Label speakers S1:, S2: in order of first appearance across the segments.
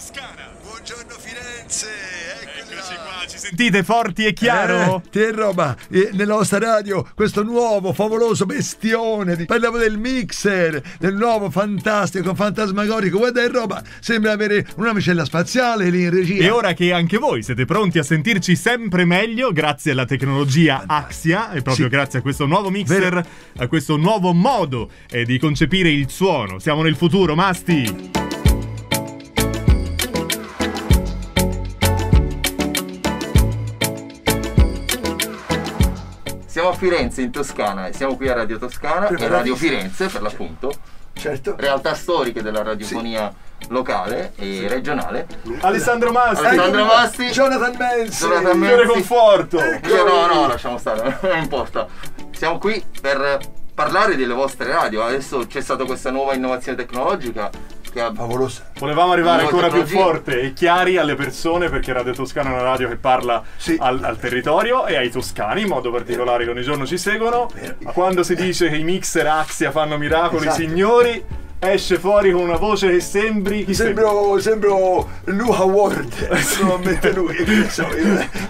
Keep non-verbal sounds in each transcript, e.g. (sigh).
S1: Toscana.
S2: Buongiorno Firenze, eccoci
S1: Eccoci qua, ci sentite forti e chiaro?
S2: Eh, te roba, eh, nella vostra radio, questo nuovo favoloso bestione. di- Parliamo del mixer, del nuovo fantastico, fantasmagorico. Guarda che roba, sembra avere una miscela spaziale lì in regia.
S1: E ora che anche voi siete pronti a sentirci sempre meglio, grazie alla tecnologia Axia, e proprio
S2: Sì.
S1: grazie a questo nuovo mixer,
S2: Vero.
S1: a questo nuovo modo eh, di concepire il suono. Siamo nel futuro, Masti!
S3: Siamo a Firenze, in Toscana, e siamo qui a Radio Toscana e Radio Firenze, per l'appunto,
S2: Certo.
S3: realtà storiche della radiofonia locale e regionale.
S1: Alessandro Masti!
S3: Alessandro
S2: Ecco,
S3: Masti.
S2: Jonathan Menzi.
S3: Jonathan Menzi.
S1: Conforto!
S3: Io no, no, lasciamo stare, (laughs) non importa. Siamo qui per parlare delle vostre radio. Adesso c'è stata questa nuova innovazione tecnologica che
S2: Favolosa.
S1: Volevamo arrivare ancora più forte e chiari alle persone perché Radio Toscana è una radio che parla
S2: Sì.
S1: al, al territorio e ai toscani in modo particolare che ogni giorno ci seguono. Quando si dice che i mixer Axia fanno miracoli,
S2: Esatto.
S1: signori, esce fuori con una voce che sembri... chi?
S2: Sembro, sembro Luca Ward, (laughs) normalmente lui.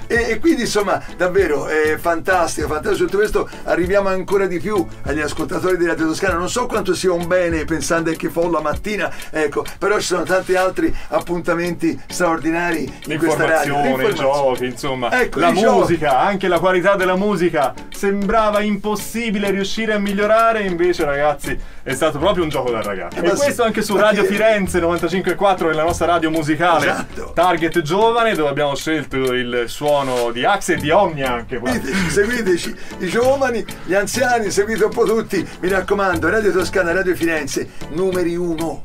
S2: E, e quindi insomma davvero è fantastico, fantastico tutto questo. Arriviamo ancora di più agli ascoltatori di Radio Toscana. Non so quanto sia un bene pensando che fo la mattina, ecco, però ci sono tanti altri appuntamenti straordinari in questa radio.
S1: L'informazione, i giochi, insomma,
S2: Ecco,
S1: la
S2: i giochi.
S1: musica, anche la qualità della musica sembrava impossibile riuscire a migliorare, invece ragazzi è stato proprio un gioco da ragazzi.
S2: Eh,
S1: e
S2: ma sì,
S1: questo anche su Radio
S2: che-
S1: Firenze 95.4 è la nostra radio musicale
S2: Esatto.
S1: Target Giovane dove abbiamo scelto il suono di Axe e di Omni anche.
S2: Seguiteci, seguiteci, i giovani, gli anziani, seguite un po' tutti, mi raccomando, Radio Toscana, Radio Firenze, numeri uno.